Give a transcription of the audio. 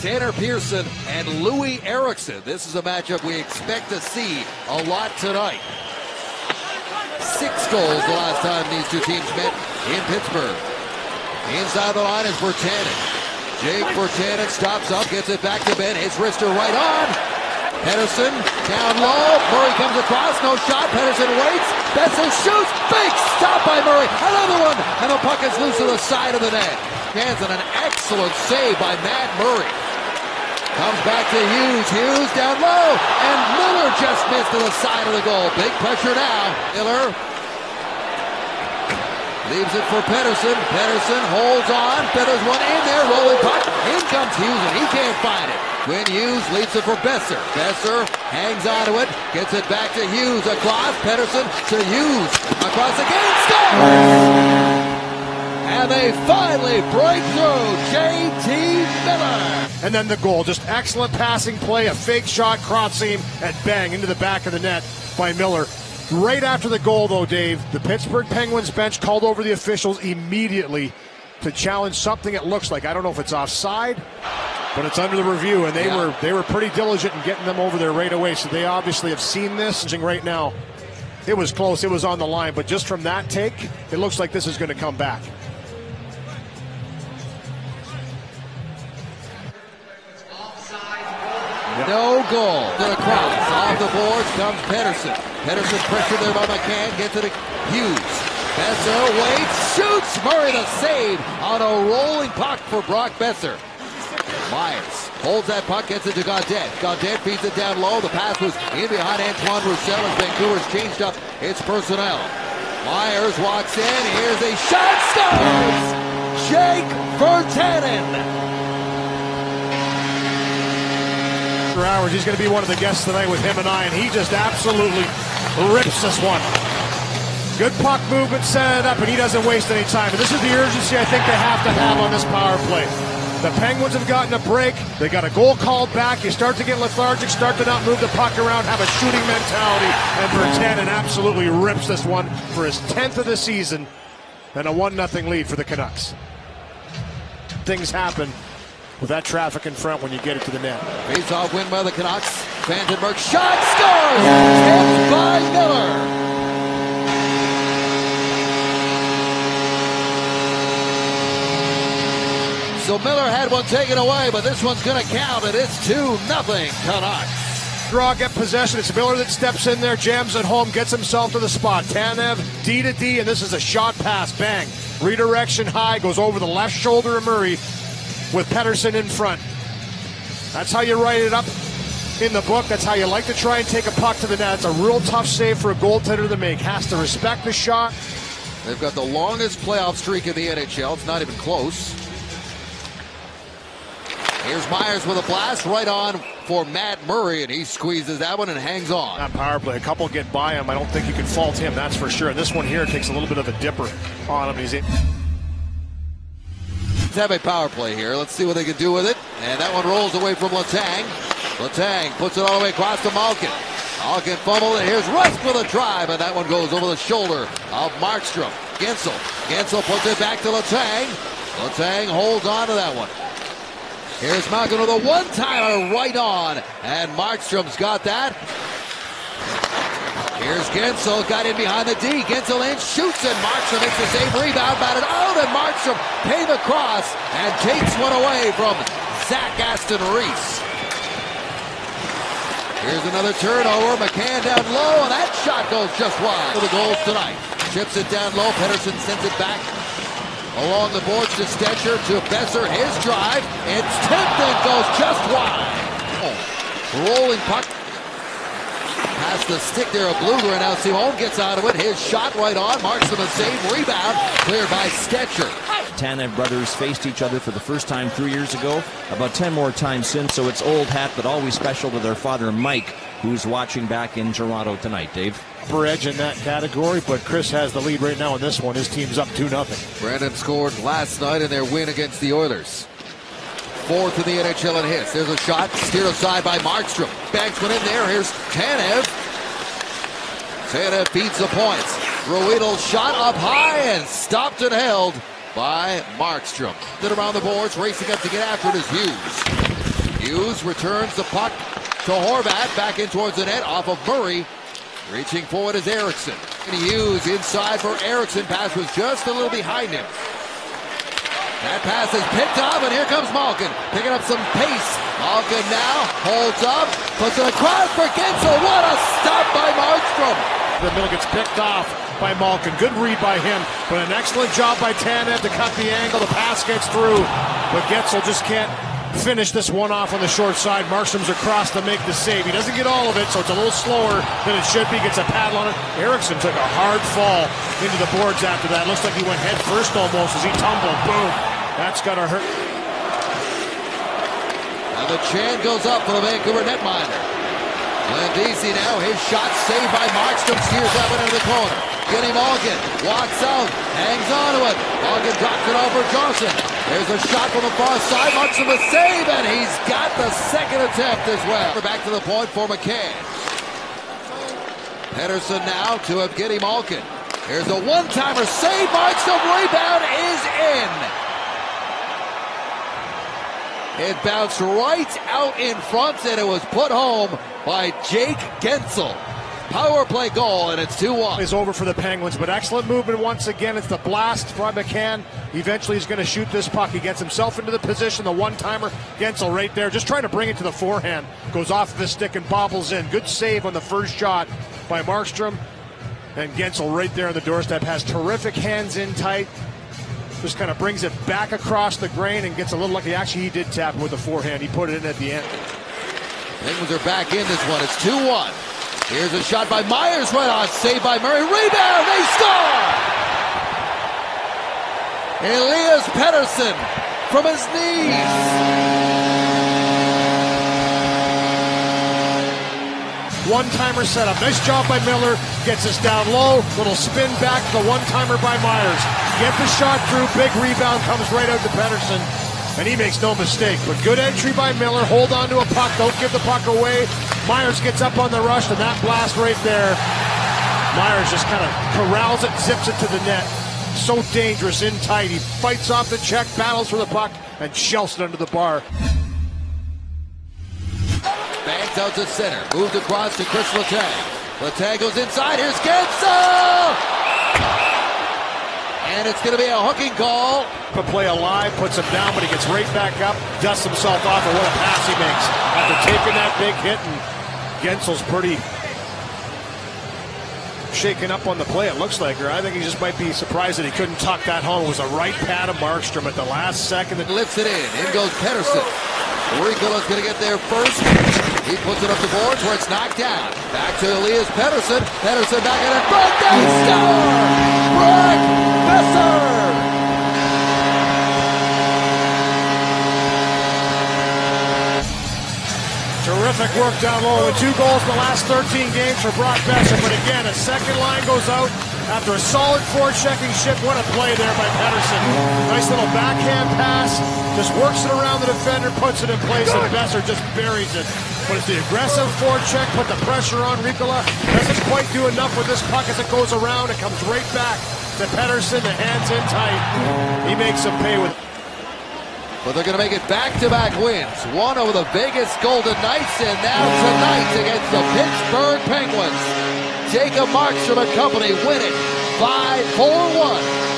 Tanner Pearson and Loui Eriksson. This is a matchup we expect to see a lot tonight. Six goals the last time these two teams met in Pittsburgh. Inside the line is Virtanen. Jake Virtanen stops up, gets it back to Benn. His wrister right on. Pettersson down low. Murray comes across. No shot. Pettersson waits. Boeser shoots. Big stop by Murray. Another one. And the puck is loose to the side of the net. Hands on an excellent save by Matt Murray. Comes back to Hughes. Hughes down low. And Miller just missed to the side of the goal. Big pressure now. Miller leaves it for Pettersson. Pettersson holds on. Pettersson one in there. Rolling puck. In comes Hughes and he can't find it. Quinn Hughes leaves it for Boeser. Boeser hangs onto it. Gets it back to Hughes. Across. Pettersson to Hughes. Across again. Scores! And they finally break through. J.T. Miller. And then the goal. Just excellent passing play, a fake shot, cross seam, and bang into the back of the net by Miller. Right after the goal, though, Dave, the Pittsburgh Penguins bench called over the officials immediately to challenge something it looks like. I don't know if it's offside, but it's under the review, and they Yeah. were they were pretty diligent in getting them over there right away. So they obviously have seen this right now. It was close, it was on the line, but just from that take, it looks like this is going to come back. No goal. To the cross. Off the boards comes Pettersson. Pettersson pressured there by McCann. Gets it to Hughes. Boeser waits, shoots. Murray the save on a rolling puck for Brock Boeser. Myers holds that puck, gets it to Gaudette. Gaudette feeds it down low. The pass was in behind Antoine Roussel as Vancouver's changed up its personnel. Myers walks in. Here's a shot. Scores! Jake Virtanen. After hours, he's going to be one of the guests tonight with him and I, and he just absolutely rips this one. Good puck movement, set it up, and he doesn't waste any time. And this is the urgency I think they have to have on this power play. The Penguins have gotten a break. They got a goal called back. You start to get lethargic, start to not move the puck around, have a shooting mentality, and Virtanen absolutely rips this one for his 10th of the season and a 1 0 lead for the Canucks. Things happen with that traffic in front when you get it to the net. Face off win by the Canucks. Vandenberg shot scores! Tipped by Miller. So Miller had one taken away, but this one's going to count, and it's 2 nothing Canucks. Draw, get possession. It's Miller that steps in there, jams it home, gets himself to the spot. Tanev, D to D, and this is a shot pass. Bang. Redirection high, goes over the left shoulder of Murray with Pettersson in front. That's how you write it up in the book. That's how you like to try and take a puck to the net. It's a real tough save for a goaltender to make. Has to respect the shot. They've got the longest playoff streak in the NHL. It's not even close. Here's Myers with a blast right on for Matt Murray, and he squeezes that one and hangs on. That power play, a couple get by him. I don't think you can fault him, that's for sure. And this one here takes a little bit of a dipper on him. He's in. Let's have a power play here. Let's see what they can do with it. And that one rolls away from Letang. Letang puts it all the way across to Malkin. Malkin fumbled, and here's Rust with a drive, and that one goes over the shoulder of Markstrom. Guentzel. Guentzel puts it back to Letang. Letang holds on to that one. Here's Malkin with a one-timer right on, and Markstrom's got that. Here's Guentzel, got in behind the D. Guentzel in, shoots, and Markstrom makes the same rebound, batted out, and Markstrom came across and takes one away from Zach Aston Reese. Here's another turnover. McCann down low, and that shot goes just wide for the goals tonight. Chips it down low. Pettersson sends it back along the boards to Stecher to Boeser. His drive. It's tipped and goes just wide. Oh, rolling puck past the stick there of Blueger, and now Simone gets out of it. His shot right on, Markstrom a save, rebound, cleared by Stecher. Tanev brothers faced each other for the first time three years ago, about 10 more times since, so it's old hat, but always special to their father, Mike, who's watching back in Toronto tonight, Dave. upper edge in that category, but Chris has the lead right now in this one. His team's up 2 0. Brandon scored last night in their win against the Oilers. Fourth in the NHL in hits. There's a shot steered aside by Markstrom. Banks went in there. Here's Tanev. Tanev feeds the points. Ruido's shot up high and stopped and held by Markstrom. Then around the boards, racing up to get after it is Hughes. Hughes returns the puck to Horvat, back in towards the net, off of Murray. Reaching forward is Eriksson. And Hughes inside for Eriksson. Pass was just a little behind him. That pass is picked up, and here comes Malkin, picking up some pace. Malkin now holds up, puts it across for Guentzel. What a stop by Markstrom. The middle gets picked off by Malkin. Good read by him, but an excellent job by Tanev to cut the angle. The pass gets through, but Guentzel just can't finish this one off on the short side. Markstrom's across to make the save. He doesn't get all of it, so it's a little slower than it should be. Gets a paddle on it. Eriksson took a hard fall into the boards after that. Looks like he went head first almost as he tumbled. Boom. That's got to hurt. And the chant goes up for the Vancouver netminder. Landisi now, his shot saved by Markstrom, steers that one into the corner. Kenny Malkin walks out, hangs on to it. Malkin drops it over Johnson. There's a shot from the far side. Markstrom a save, and he's got the second attempt as well. Back to the point for McCann. Pettersson now to Evgeny Malkin. Here's a one-timer save. Markstrom rebound is in. It bounced right out in front, and it was put home by Jake Guentzel. Power play goal, and it's 2 1. Is over for the Penguins, but excellent movement once again. It's the blast from McCann. Eventually, he's going to shoot this puck. He gets himself into the position. The one timer, Guentzel right there, just trying to bring it to the forehand. Goes off the stick and bobbles in. Good save on the first shot by Markstrom. And Guentzel right there on the doorstep has terrific hands in tight just kind of brings it back across the grain and gets a little lucky. Actually, he did tap with the forehand. He put it in at the end. Penguins are back in this one. It's 2-1. Here's a shot by Myers right on. Saved by Murray. Rebound. They score! Elias Pettersson from his knees. One-timer setup. Nice job by Miller. Gets us down low. Little spin back. The one-timer by Myers. Get the shot through. Big rebound comes right out to Pettersson. And he makes no mistake. But good entry by Miller. Hold on to a puck. Don't give the puck away. Myers gets up on the rush, and that blast right there. Myers just kind of corrals it, zips it to the net. So dangerous in tight. He fights off the check, battles for the puck, and shells it under the bar. Banks out to center. Moved across to Chris Letang. Letang goes inside. Here's Guentzel! And it's going to be a hooking call. But play alive, puts him down, but he gets right back up, dusts himself off, and what a pass he makes. After taking that big hit, and Guentzel's pretty shaken up on the play, it looks like. Or I think he just might be surprised that he couldn't tuck that home. It was a right pad of Markstrom at the last second. That lifts it in. In goes Pettersson. Riikola's going to get there first. He puts it up the boards where it's knocked down. Back to Elias Pettersson. Pettersson back at in front. They score! Brock Boeser! Terrific work down low with two goals in the last 13 games for Brock Boeser. But again, a second line goes out after a solid forechecking shift. What a play there by Pettersson. Nice little backhand pass. Just works it around the defender, puts it in place, and Boeser just buries it. But it's the aggressive forecheck, put the pressure on Riikola. Doesn't quite do enough with this puck as it goes around. It comes right back to Pettersson, the hands in tight. He makes him pay with but they're going to make it back-to-back wins. One over the Vegas Golden Knights, and now tonight against the Pittsburgh Penguins. Jacob Markstrom and company win it 5-4-1.